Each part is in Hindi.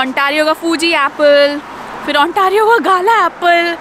ऑन्टारियो का फूजी एप्पल फिर ऑन्टारियो का गाला एप्पल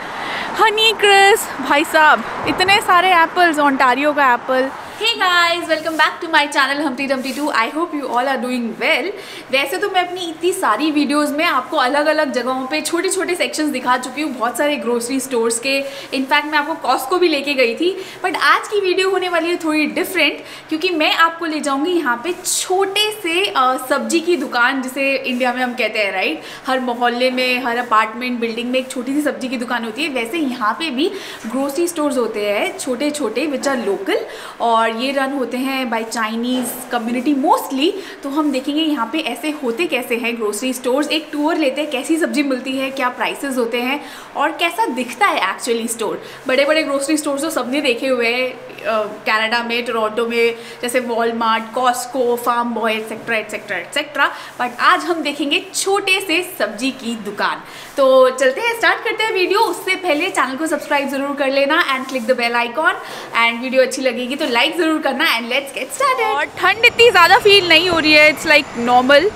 हनी क्रिस भाई साहब, इतने सारे एप्पल्स ऑन्टारियो का apple hey guys welcome back to my channel Humpty Dumpty two I hope you all are doing well वैसे तो मैं अपनी इतनी सारी वीडियोस में आपको अलग अलग जगहों पे छोटे छोटे सेक्शंस दिखा चुकी हूँ, बहुत सारे ग्रोसरी स्टोर्स के। इनफैक्ट मैं आपको कॉस्को भी लेके गई थी बट आज की वीडियो होने वाली है थोड़ी डिफरेंट क्योंकि मैं आपको ले जाऊँगी यहाँ पे छोटे से सब्ज़ी की दुकान, जिसे इंडिया में हम कहते हैं राइट हर मोहल्ले में, हर अपार्टमेंट बिल्डिंग में एक छोटी सी सब्ज़ी की दुकान होती है। वैसे यहाँ पर भी ग्रोसरी स्टोर्स होते हैं छोटे छोटे विच आर लोकल और और ये रन होते हैं बाय चाइनीज़ कम्युनिटी मोस्टली तो हम देखेंगे यहाँ पे ऐसे होते कैसे हैं ग्रोसरी स्टोर्स एक टूर लेते हैं, कैसी सब्ज़ी मिलती है, क्या प्राइसेस होते हैं और कैसा दिखता है एक्चुअली स्टोर बड़े बड़े ग्रोसरी स्टोर्स तो सबने देखे हुए हैं कनाडा में टोरंटो में, जैसे Walmart Costco Farm Boy etcetera etcetera etcetera but आज हम देखेंगे छोटे से सब्ज़ी की दुकान. तो चलते हैं स्टार्ट करते हैं वीडियो उससे पहले चैनल को सब्सक्राइब ज़रूर कर लेना and click the bell icon and video अच्छी लगेगी तो लाइक ज़रूर करना एंड लेट्स गेट स्टार्टेड और ठंड इतनी ज़्यादा फील नहीं हो रही है it's like normal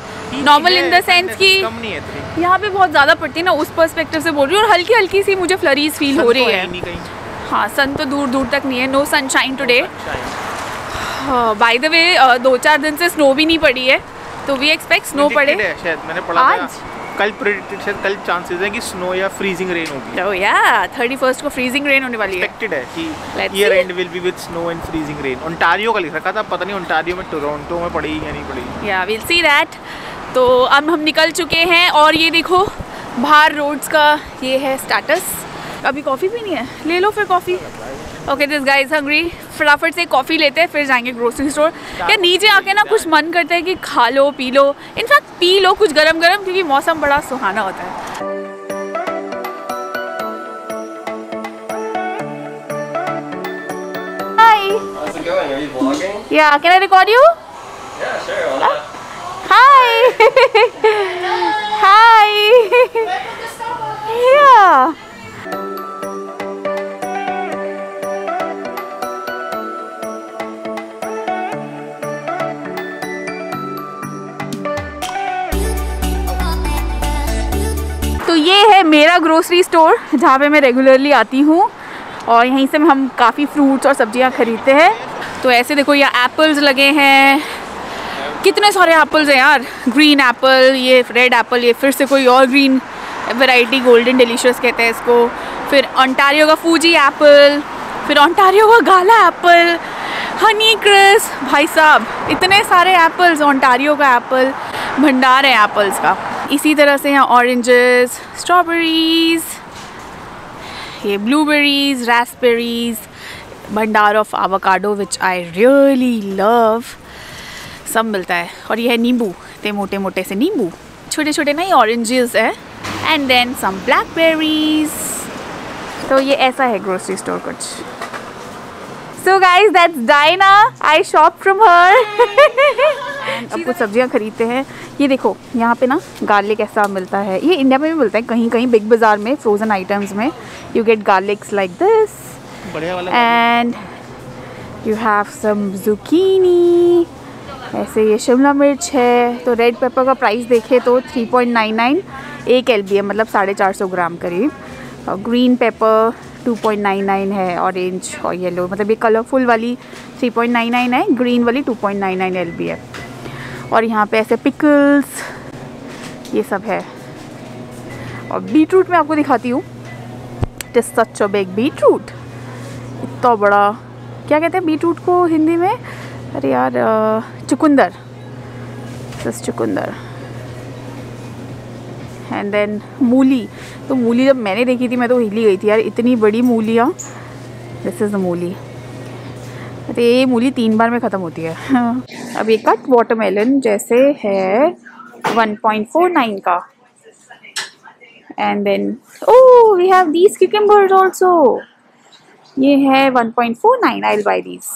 normal in the sense कि यहाँ पे बहुत ज़्यादा पड़ती है ना उस पर्सपेक्टिव से बोल रही हूँ और हल्की हल्की सी मुझे फ्लरीज फील हो रही है। हाँ सन तो दूर दूर तक नहीं है no sunshine today by the way दो चार दिन से स्नो भी नहीं पड़ी है तो वी एक्सपेक्ट स्नो पड़े। शायद मैंने पढ़ा आज? कल प्रेडिक्टेड शायद कल चांसेस है कि स्नो या फ्रीजिंग रेन होगी। ओह या 31st को फ्रीजिंग रेन होने वाली है। एक्सपेक्टेड है कि year end will be with snow and freezing rain Ontario का लिख रखा था पता नहीं ओंटारियो में टोरंटो में पड़ेगी या नहीं पड़ेगी या विल सी दैट तो अब हम निकल चुके हैं और ये देखो बाहर रोड्स का ये है स्टेटस अभी कॉफ़ी पीनी है? ले लो फिर coffee okay this guys hungry फटाफट से कॉफ़ी लेते हैं फिर जाएँगे ग्रोसरी स्टोर या नीचे आके ना कुछ मन करता है कि खा लो पी लो इनफैक्ट पी लो कुछ गरम गरम क्योंकि मौसम बड़ा सुहाना होता है Hi. How's it going? Are you vlogging? Yeah, can I record you? Yeah, sure. Why not? Hi. Hi. yeah. ये है मेरा ग्रोसरी स्टोर जहाँ पे मैं रेगुलरली आती हूँ। और यहीं से हम काफ़ी फ्रूट्स और सब्ज़ियाँ खरीदते हैं। तो ऐसे देखो ये एप्पल्स लगे हैं। कितने सारे एप्पल्स हैं यार? ग्रीन एप्पल ये रेड एप्पल ये फिर से कोई और ग्रीन वैरायटी गोल्डन डिलीशियस कहते हैं इसको। फिर ऑन्टारियो का फूजी एप्पल फिर ऑन्टारियो का गाला एप्पल हनी क्रिस भाई साहब, इतने सारे एप्पल्स ऑन्टारियो का एप्पल भंडार है एप्पल्स का। इसी तरह से यहाँ ऑरेंजेस स्ट्रॉबेरीज़ ये ब्लूबेरीज़ रास्पबेरीज़ भंडार of avocado which I really love सब मिलता है। और ये है नींबू इतने मोटे मोटे से नींबू। छोटे छोटे नहीं ऑरेंजेस है। एंड देन सम ब्लैकबेरीज तो ये ऐसा है ग्रोसरी स्टोर कुछ। So guys that's डाइना I shop from हर अब कुछ सब्ज़ियाँ खरीदते हैं। ये देखो यहाँ पे ना गार्लिक ऐसा मिलता है। ये इंडिया में भी मिलता है कहीं कहीं बिग बाज़ार में फ्रोज़न आइटम्स में। You get garlics like this and you have some zucchini ऐसे ये शिमला मिर्च है। तो रेड पेपर का प्राइस देखे तो 3.99 एक एल बी है मतलब साढ़े चार सौ ग्राम करीब। और ग्रीन पेपर 2.99 है ऑरेंज और येलो मतलब ये कलरफुल वाली 3.99 है ग्रीन वाली 2.99 एल बी है और यहाँ पे ऐसे पिकल्स ये सब है। और बीट रूट मैं आपको दिखाती हूँ। It is such a big beetroot इतना बड़ा। क्या कहते हैं बीट रूट को हिंदी में? अरे यार चुकंदर। दिस चुकंदर। एंड देन मूली। तो मूली जब मैंने देखी थी, मैं तो हिली गई थी। यार, इतनी बड़ी मूलियाँ। दिस इज़ द मूली। तो ये मूली तीन बार में ख़त्म होती है। अब ये कट वाटरमेलन जैसे है 1.49 का। And then oh we have these cucumbers also ये है 1.49 I will buy these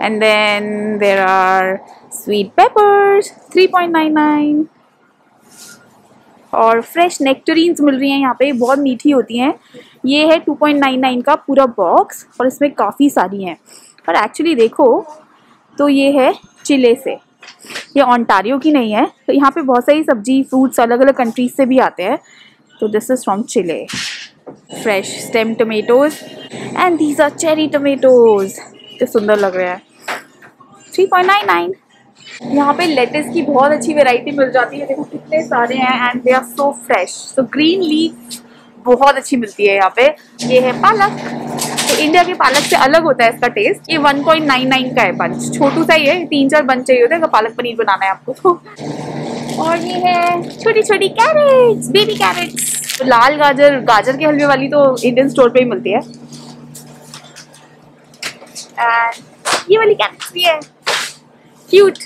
and then there are sweet peppers 3.99 और फ्रेश नेक्टरीन्स मिल रही हैं यहाँ पे, बहुत मीठी होती हैं। ये है 2.99 का पूरा बॉक्स और इसमें काफ़ी सारी हैं। पर एक्चुअली देखो तो ये है चिले से। ये ऑन्टारियो की नहीं है तो यहाँ पे बहुत सारी सब्ज़ी फ्रूट्स अलग अलग कंट्रीज़ से भी आते हैं। तो this is from Chile fresh stem tomatoes and these are cherry tomatoes तो सुंदर लग रहा है। थ्री पॉइंट नाइन नाइन यहाँ पे लेटेस की बहुत अच्छी वेराइटी मिल जाती है। देखो कितने सारे हैं and they are so fresh so green leaf बहुत अच्छी मिलती है यहाँ पे। ये है पालक। इंडिया के पालक से अलग होता है इसका टेस्ट ये 1.99 का है पंच छोटू सा ही है तीन चार बंच चाहिए होते हैं अगर पालक पनीर बनाना है आपको तो। और ये है छोटी छोटी कैरेट्स बेबी कैरेट्स तो लाल गाजर गाजर के हलवे वाली तो इंडियन स्टोर पे ही मिलती है। ये वाली कैरेट्स भी है। क्यूट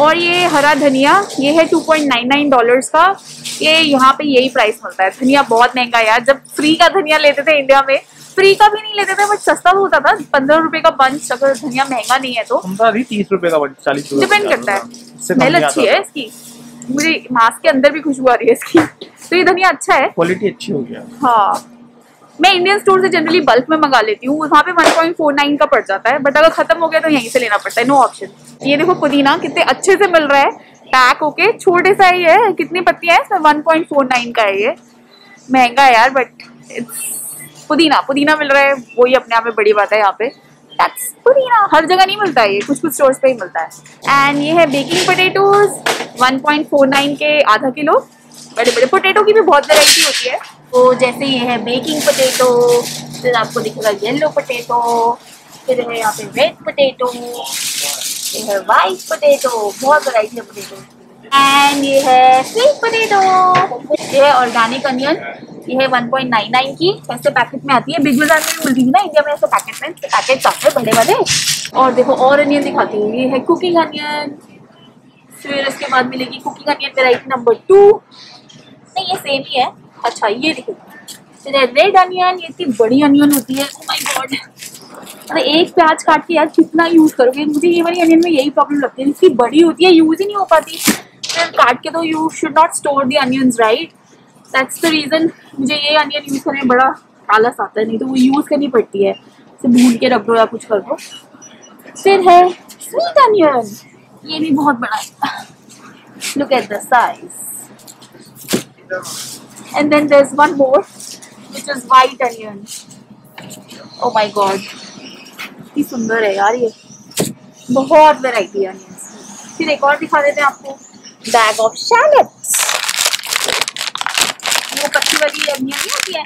और ये हरा धनिया, ये है 2.99 डॉलर्स का। ये यहाँ पे यही प्राइस मिलता है। धनिया बहुत महँगा यार, जब फ्री का धनिया लेते थे इंडिया में फ्री का भी नहीं लेते थे बट सस्ता तो होता था। पंद्रह रुपए का बंच अगर धनिया महँगा नहीं है तो। तो अभी तीस रुपए का बंच चालीस रुपए डिपेंड करता है। स्मेल अच्छी है इसकी। मुझे मास्क के अंदर भी खुशबू आ रही है इसकी। तो ये धनिया अच्छा है। क्वालिटी अच्छी हो गया। हाँ। मैं इंडियन स्टोर से जनरली बल्क में मंगा लेती हूँ। वहाँ पे 1.49 का पड़ जाता है। बट अगर खत्म हो गया तो यहीं से लेना पड़ता है। नो ऑप्शन ये देखो पुदीना कितने अच्छे से मिल रहा है। पैक होके छोटे सा ही है। कितनी पत्तियाँ हैं? इसमें 1.49 का है ये। महँगा है यार बट पुदीना पुदीना मिल रहा है, वही अपने आप में बड़ी बात है यहाँ पे। पुदीना। हर जगह नहीं मिलता है ये कुछ कुछ स्टोर्स पे ही मिलता है। एंड ये है बेकिंग पोटेटोज 1.49 के आधा किलो। बड़े बड़े पोटेटो की भी बहुत वैरायटी होती है। तो जैसे ये है बेकिंग पोटेटो फिर आपको दिखेगा येलो पोटेटो फिर है यहाँ पे रेड पोटेटो ये है वाइट पोटेटो बहुत वैरायटी है पोटेटो एंड ये है स्वीट पोटेटो ये है ऑर्गेनिक अनियन ये है 1.99 की। ऐसे पैकेट में आती है। बिग बाज़ार में मिलती थी ना इंडिया में ऐसे पैकेट में। पैकेट आते हैं बड़े बड़े और देखो, और अनियन दिखाती हूँ। ये है कुकिंग अनियन फिर उसके बाद मिलेगी cooking onion variety number two नहीं, ये सेम ही है। अच्छा ये देखो। फिर रेड अनियन ये इतनी बड़ी अनियन होती है। Oh my god अरे, एक प्याज काट के यार कितना यूज़ करोगे? मुझे ये वाली अनियन में यही प्रॉब्लम लगती है। इतनी बड़ी होती है यूज़ ही नहीं हो पाती। फिर काट के तो you should not store the onions right that's the reason मुझे ये अनियन यूज़ करने में बड़ा आलस आता है, नहीं तो वो यूज़ करनी पड़ती है। इसे भून के रख दो या कुछ कर दो। फिर है स्वीट अनियन ये भी बहुत बड़ा है। Look at the size and then there's one more, which is white onion oh my god कितनी सुंदर है यार ये। बहुत वैरायटी है फिर एक और दिखा देते हैं आपको। बैग ऑफ़ शैलट्स वो वाली अनियन होती है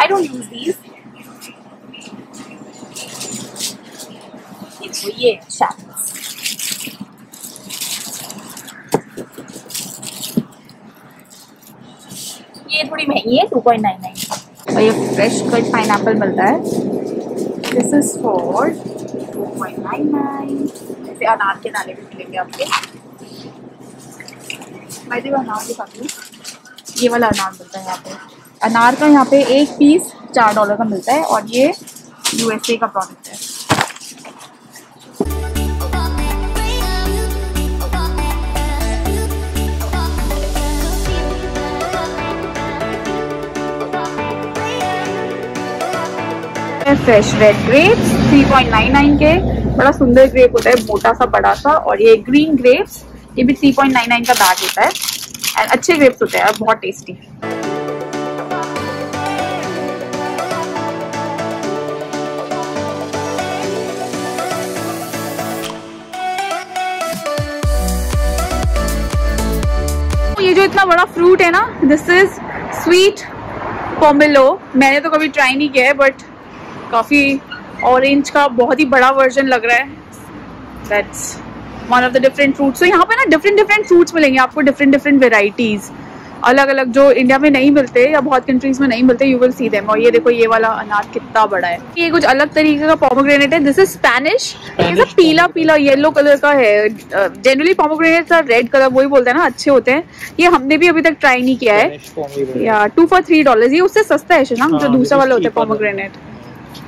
आई डोंट यूज़ दीज देखो ये शैलट्स ये थोड़ी महँगी है टू पॉइंट नाइन नाइन और ये फ्रेश कट पाइन मिलता है. This is for two point nine nine जैसे अनार के दाने भी मिलेंगे आपके. मैं देखो अनार दिखाती हूँ ये वाला अनार मिलता है यहाँ पे। अनार का यहाँ पे एक पीस चार डॉलर का मिलता है और ये यूएसए का प्रोडक्ट है। फ्रेश रेड ग्रेप्स 3.99 के। बड़ा सुंदर ग्रेप होता है, मोटा सा, बड़ा सा, और ये ग्रीन ग्रेप्स ये भी 3.99 का बैग होता है। एंड अच्छे ग्रेप्स होते हैं बहुत टेस्टी ये जो इतना बड़ा फ्रूट है ना दिस इज़ स्वीट पोमिलो मैंने तो कभी ट्राई नहीं किया है बट काफ़ी ऑरेंज का बहुत ही बड़ा वर्जन लग रहा है। That's one of the different fruits तो यहाँ पे ना डिफरेंट डिफरेंट फ्रूट्स मिलेंगे आपको डिफरेंट डिफरेंट वेराइटीज़ अलग अलग जो इंडिया में नहीं मिलते या बहुत कंट्रीज़ में नहीं मिलते यू विल सी देम और ये देखो ये वाला अनार कितना बड़ा है। ये कुछ अलग तरीके का पोमोग्रेनेट है। दिस इज़ स्पेनिश ये पीला पीला येलो कलर का है। जनरली पोमोग्रेनेट रेड कलर वही बोलते हैं ना अच्छे होते हैं। ये हमने भी अभी तक ट्राई नहीं किया है। या टू फॉर थ्री डॉलर ये उससे सस्ता है ना जो हाँ, दूसरा वाला होता है पोमोग्रेनेट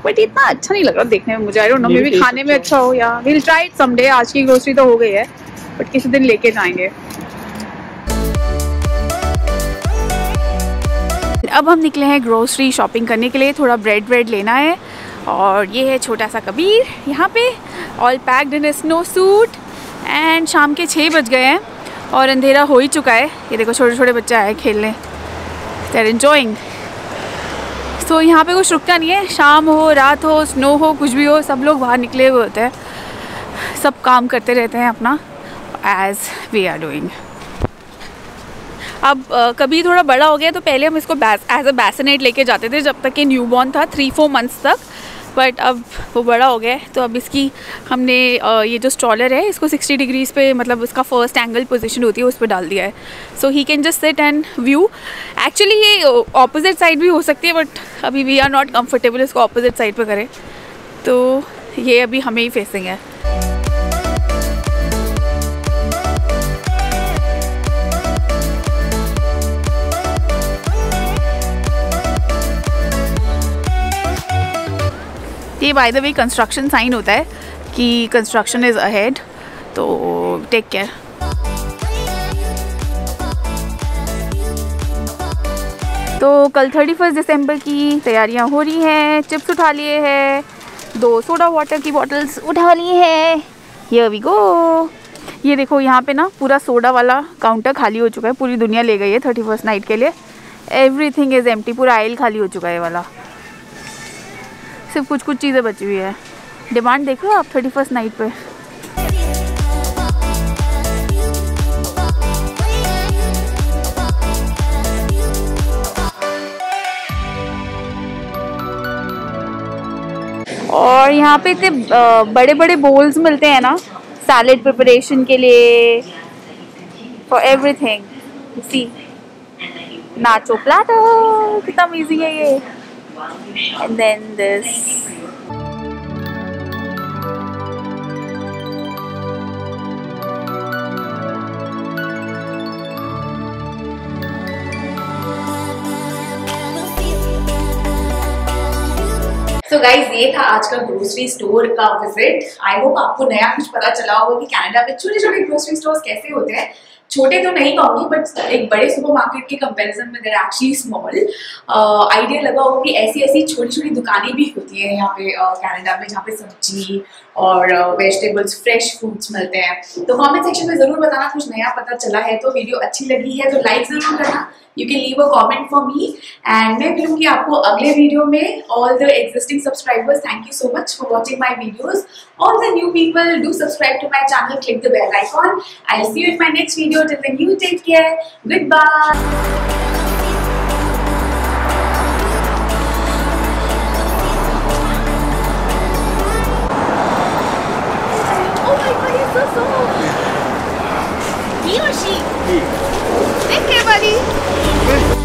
बट इतना अच्छा नहीं लग रहा देखने में मुझे आई डोंट नो मे भी बी खाने में अच्छा हो या विल ट्राई इट समडे आज की ग्रोसरी तो हो गई है बट किसी दिन लेके जाएँगे। अब हम निकले हैं ग्रोसरी शॉपिंग करने के लिए थोड़ा ब्रेड व्रेड लेना है और ये है छोटा सा कबीर यहाँ पे all packed in snowsuit and शाम के छः बज गए हैं और अंधेरा हो ही चुका है। ये देखो छोटे छोटे बच्चे आए खेलने। देर इन्जॉइंग सो यहाँ पे कुछ रुकता नहीं है। शाम हो, रात हो स्नो हो, कुछ भी हो, सब लोग बाहर निकले हुए होते हैं। सब काम करते रहते हैं अपना एज वी आर डूइंग अब कभी थोड़ा बड़ा हो गया तो पहले हम इसको एज अ बैसनेट लेके जाते थे, जब तक ये न्यू बॉर्न था थ्री फोर मंथ्स तक। बट अब वो बड़ा हो गया है तो अब इसकी हमने ये जो स्ट्रॉलर है, इसको 60 डिग्रीज पे मतलब उसका फ़र्स्ट एंगल पोजीशन होती है, उस पर डाल दिया है। So he can just sit and view actually ये ऑपोजिट साइड भी हो सकती है बट अभी वी आर नॉट कम्फर्टेबल इसको ऑपोजिट साइड पर करें। तो ये अभी हमें ही फेसिंग है। ये by the way construction sign होता है कि कंस्ट्रक्शन इज़ अहेड तो टेक केयर तो कल थर्टी फ़र्स्ट दिसंबर की तैयारियाँ हो रही हैं। चिप्स उठा लिए हैं। दो सोडा वाटर की बॉटल्स उठा ली है। ये वी गो ये देखो, यहाँ पे ना पूरा सोडा वाला काउंटर खाली हो चुका है। पूरी दुनिया ले गई है थर्टी फ़र्स्ट नाइट के लिए। एवरीथिंग इज़ एम्प्टी पूरा आयल खाली हो चुका है वाला। सिर्फ़ कुछ कुछ चीज़ें बची हुई है। डिमांड देख लो आप थर्टी फ़र्स्ट नाइट पे? और यहाँ पे इतने बड़े बड़े बोल्स मिलते हैं ना सैलेड प्रिपरेशन के लिए for everything see nacho platter कितना इजी है ये। And then this. So so guys ये था आज का ग्रोसरी स्टोर का विज़िट आई होप आपको नया कुछ पता चला होगा कि कनाडा में छोटे छोटे ग्रोसरी स्टोर्स कैसे होते हैं। छोटे तो नहीं कहूँगी बट एक बड़े सुपरमार्केट के कंपैरिजन में देर एक्चुअली स्मॉल आइडिया लगा होगा कि ऐसी ऐसी छोटी छोटी दुकानें भी होती हैं यहाँ पे कनाडा में जहाँ पे सब्ज़ी और वेजिटेबल्स फ्रेश फ्रूट्स मिलते हैं। तो कमेंट सेक्शन में ज़रूर बताना, कुछ नया पता चला है तो वीडियो अच्छी लगी है तो लाइक ज़रूर करना। You can leave a comment for me and मैं मिलूंगी आपको अगले वीडियो में all the existing subscribers thank you so much for watching my videos all the new people do subscribe to my channel click the bell icon i'll see you in my next video till then you take care goodbye Oh my god, he's so soft. He or she? He. Take care, buddy. 哎